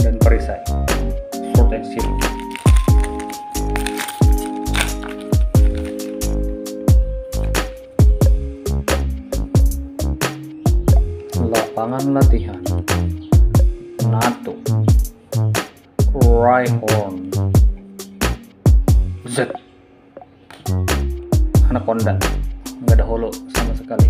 dan perisai. Sword and shield. Lapangan latihan. NATO Rhyhorn Z. Anaconda nggak ada holo sama sekali.